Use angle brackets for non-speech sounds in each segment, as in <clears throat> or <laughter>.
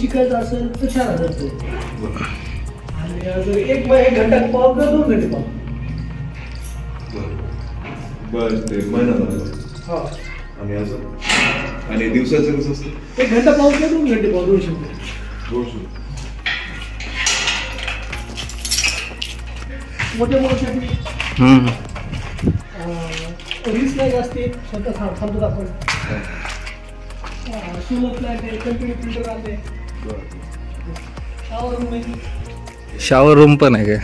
शिकायचं असेल तर चार हजार रुपये. आणि जर एक मग एक घंटा पाव किंवा दोन घंटे पाव बस ते महिना हा. आणि असं आणि दिवसाचं कसं असतं? एक घंटा पाव किंवा दोन घंटे पाव दोनशे रुपये. दोनशे. हम्म. रील्स नाही असते स्वतः थांब थांबतो आपण. सोलर प्लॅट आहे कंटिन्यू फिल्टर आले शावर रूम पण आहे काय?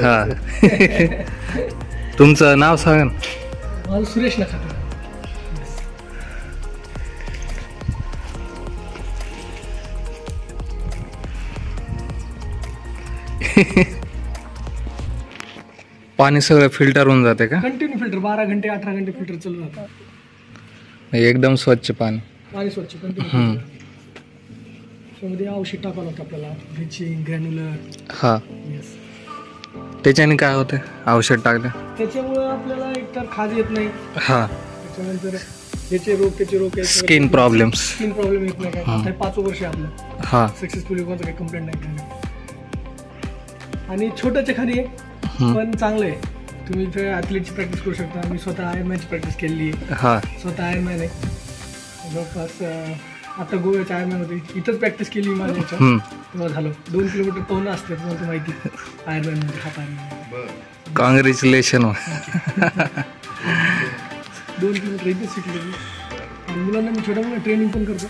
हा. तुमचं नाव सांगा ना. सुरेश नका <laughs> पाणी सगळं फिल्टर होऊन जाते का? कंटिन्यू फिल्टर बारा घंटे अठरा घंटे फिल्टर चालू राहतात एकदम स्वच्छ पाणी. पाणी स्वच्छ कंटिन्यू हम्म. त्यामध्ये औषध टाकावं लागतं आपल्याला. ब्लिचिंग ग्रॅन्युलर हा. येस त्याच्याने काय होते? औषध टाकलं. त्याच्यामुळं आपल्याला एकतर खाज येत नाही. हा. त्याच्यानंतर याचे रोग त्याचे रोग स्किन प्रॉब्लेम्स स्किन प्रॉब्लेम येत नाही काय. पाच वर्ष आहे आपलं. हा. सक्सेसफुली कोणतं काही कंप्लेंट नाही. आणि छोटंचे खाली आहे. पण चांगलं आहे तुम्ही इथे ॲथलीटची प्रॅक्टिस करू शकता. मी स्वतः आयरमॅनची प्रॅक्टिस केलेली आहे हा. स्वतः आयरमॅन आहे. जवळपास आता गोव्याच्या आयरमॅन होते इथंच प्रॅक्टिस केली माझ्या याच्यात. तेव्हा झालं. दोन किलोमीटर पोहणं असते तुम्हाला तर माहिती. आयरमॅन म्हणजे हात आयरमॅन कॉंग्रॅच्युलेशन दोन किलोमीटर इथेच शिकले मी. आणि मुलांना मी छोट्या मुलांना ट्रेनिंग पण करतो.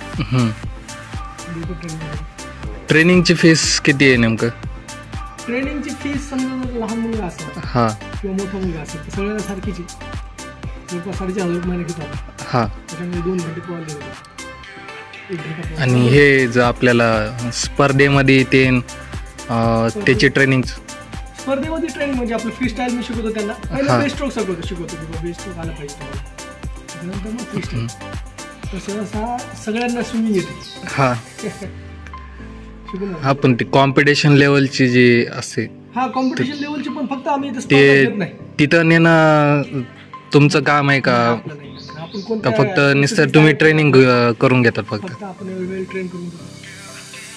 देतो ट्रेनिंग करतो. ट्रेनिंगची फीस किती आहे नेमकं? ट्रेनिंगची फीस समजा जर लहान मुलगा असेल हा. किंवा मोठा मुलगा असेल तर सगळ्यांना सारखीच आहे. जवळपास साडेचार हजार महिने घेतो आपण हा. त्याच्यामध्ये दोन घंटे पोहायला देतो एक घंटा पोहायला. आणि हे जर आपल्याला स्पर्धेमध्ये ते त्याची ट्रेनिंग स्पर्धेमध्ये ट्रेनिंग म्हणजे आपलं फ्री स्टाईल मी शिकवतो त्यांना. हा. बेस्ट स्ट्रोक शिकवतो शिकवतो की बेस्ट स्ट्रोक आला पाहिजे तुम्हाला. त्यानंतर मग फ्री स्टाईल तसं असा सगळ्यांना स्विमिंग येते. हा. <laughs> हा पण ती कॉम्पिटिशन लेवलची जी असते हा कॉम्पिटिशन लेवलची पण फक्त आम्ही इथं ते स्पर्धा घेत नाही. तिथं नेणं तुमचं काम आहे का? आपलं नाही. आपण का कोणत्या फक्त नुसतं तुम्ही ट्रेनिंग करून घेतात फक्त? फक्त आपण वेळ ट्रेन करून देतो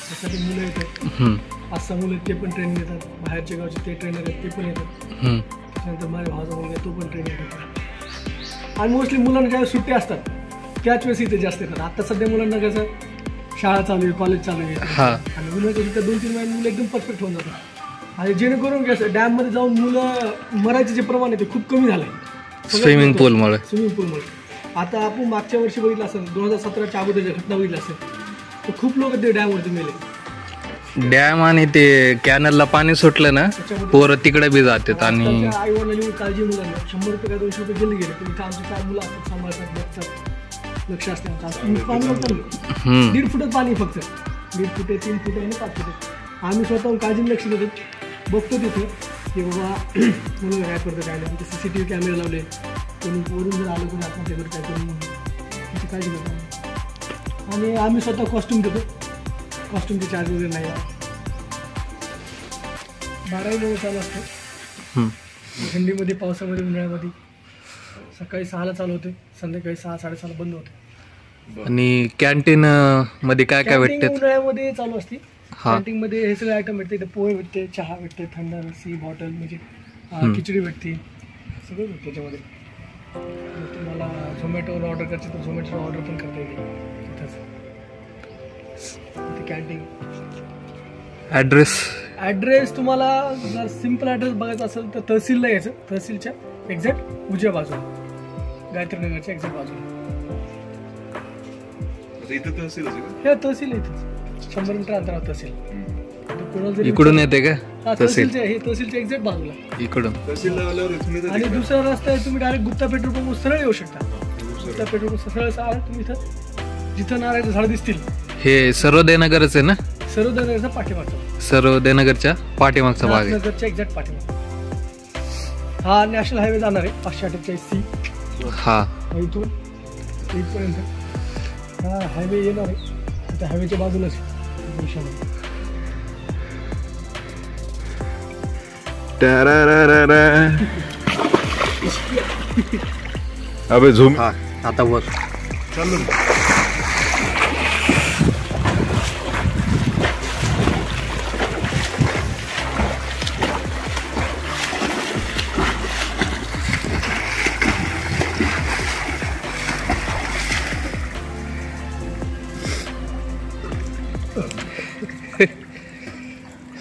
त्यासाठी मुलं येतात. हम्म, पाच सहा मुलं आहेत, ते पण बाहेरच्या गावचे ते ट्रेनर आहेत ते पण येतात. हम्म. त्यानंतर माझ्या भावाचा मुलगा आहे, तो पण ट्रेनिंग देतो आणि मोस्टली मुलांना ज्यावेळेस सुट्टी असतात त्याच वेळेस इथे जास्त येतात. आता सध्या मुलांना कसं शाळा चालू आहे कॉलेज चालू आहे. हा. आणि मुलं दोन तीन महिने मुलं एकदम परफेक्ट होऊन जातात. आणि जेणेकरून कसं डॅममध्ये जाऊन मुलं मरायचे जे प्रमाण आहे ते खूप कमी झालं आहे स्विमिंग पूलमुळे स्विमिंग पूलमुळे आता आपण मागच्या वर्षी बघितलं असेल दोन हजार सतराच्या अगोदरच्या घटना बघितल्या असेल तर खूप लोक ते डॅमवरती मेले. डॅम आणि ते कॅनलला पाणी सुटलं ना पोरं तिकडे बी जातात आणि आई वडिलांनी काळजी मुलांना शंभर रुपये दोनशे रुपये गेले गेले इथं आमचे चार मुलं असतात सांभाळतात बघतात. लक्ष असते पाणी दीड फुटच पाणी फक्त. दीड फुट तीन फुट आणि पाच फुट. आम्ही स्वतःहून काळजीने लक्ष देतो. बघतो तिथे की बाबा <clears throat> मुलं काय करतं काय नाही. तिथे सी सी टी व्ही कॅमेरे लावले. कोणी वरून जर आलं कोणी आत्महत्या करत काय करून त्याची काळजी घेतो. आणि आम्ही स्वतः कॉस्ट्युम देतो. कॉस्ट्युमचे चार्ज वगैरे नाही बाराही महिने चालू असतं. थंडीमध्ये पावसामध्ये उन्हाळ्यामध्ये. सकाळी सहाला चालू होते संध्याकाळी सहा साडेसहाला बंद होते. आणि कॅन्टीन मध्ये काय काय Canteen भेटतात उन्हाळ्यामध्ये चालू असते. हा. कॅन्टीन मध्ये हे सगळे आयटम भेटते इथे पोहे भेटते चहा भेटते थंड लस्सी बॉटल म्हणजे अं, हम्म. खिचडी भेटते. सगळं भेटते त्याच्यामध्ये. मग तुम्हाला झोमॅटोवर ऑर्डर करायचं तर झोमॅटोवर ऑर्डर पण करता येईल. तिथंच. कॅन्टीन ऍड्रेस ॲड्रेस तुम्हाला जर सिंपल ॲड्रेस बघायचा असेल तर तहसीलला यायचं. तहसीलच्या एक्झॅक्ट उजव्या बाजूला. गायत्री नगरच्या एक्झॅक्ट बाजूला. इथं हे तहसील आहे इथंच. शंभर मीटर अंतरावर तहसील. इकडून येते का? तहसील. तहसीलच्या हे तहसीलच्या एक्झॅक्ट बाजूला. इकडून. येतं आणि. दुसरा रस्ता आहे तुम्ही डायरेक्ट गुप्ता पेट्रोल पंप सरळ येऊ शकता. गुप्ता पेट्रोल पंप सरळ तुम्ही इथं जिथं नारळाचं झाड दिसतील. हे सर्वोदयनगरच आहे ना? सर्वोदयाचा पाठीमागचा. सर्वोदयनगरच्या पाठीमागचा भाग आहे. नगरच्या एक्झॅक्ट पाठीमाग हा नॅशनल हायवे जाणार आहे पाचशे अठ्ठेचाळीस सी हा. इथून इथपर्यंत. हा हायवे येणार आहे. त्या हायवेच्या बाजूलाच. <laughs> अबे झूम हा आता वर. चालू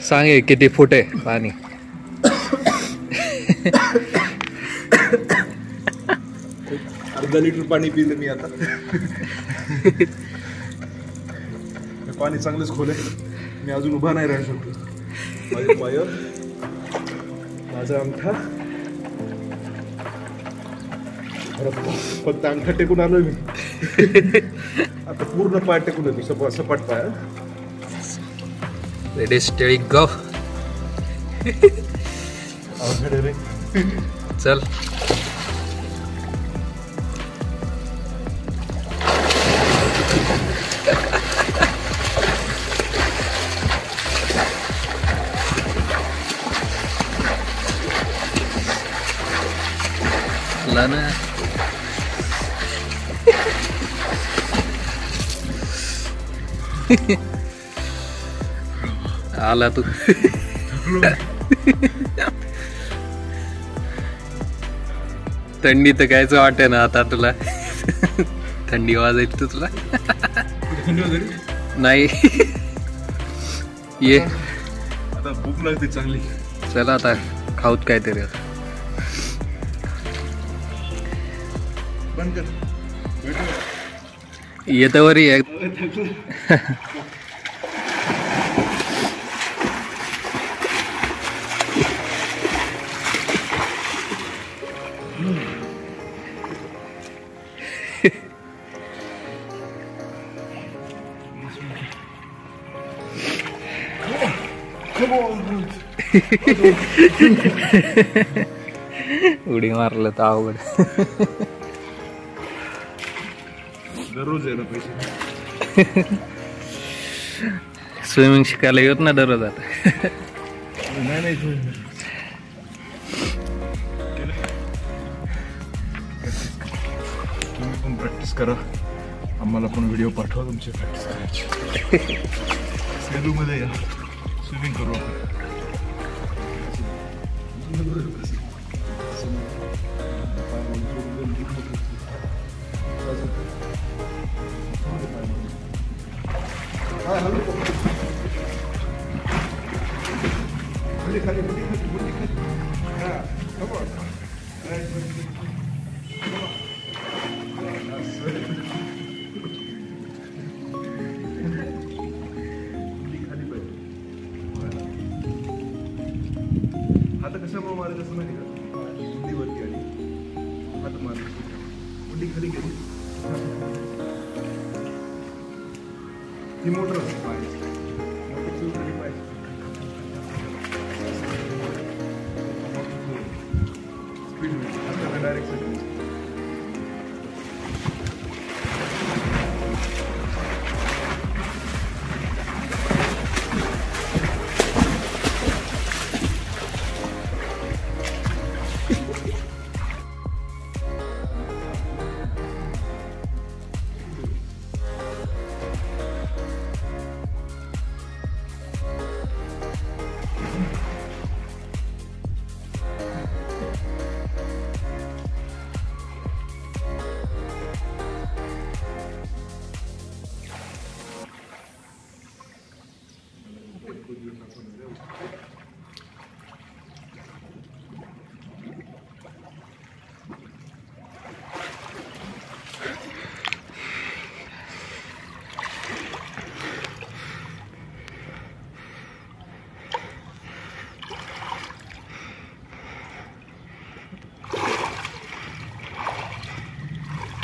सांग हे किती फूट आहे पाणी? अर्धा लिटर पाणी पिले मी आता. हे पाणी चांगलंच खोल आहे. मी अजून उभा नाही राहू शकतो पाय माझा अंगठा. फक्त अंगठा टेकून आलोय मी. आता पूर्ण पाय टेकून येतो. सपाट सपाट पाय हं. रेडी स्टेडी गो अवघड आहे रे चल ला ना आला तू थंडी तर कायच वाटे ना आता तुला. थंडी वाजायची तर तुला. नाही. ये. आता भूक लागते चांगली. चला आता खाऊत काहीतरी आता. येतं वरी. <laughs> <laughs> उडी मारलं तर अवघड दररोज आहे ना पैसे स्विमिंग शिकायला येत ना दररोज आता नाही तुम्ही पण प्रॅक्टिस करा आम्हाला पण व्हिडिओ पाठवा तुमची प्रॅक्टिस करायची सेलूमध्ये या स्विमिंग करू आपण खाली खाली खाली खाली खाली ती मोटर पाहिजे. पाहिजे. आता direct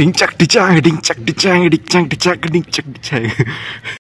ding cak dicang ding cak dicang ding cak dicang ding cak dicang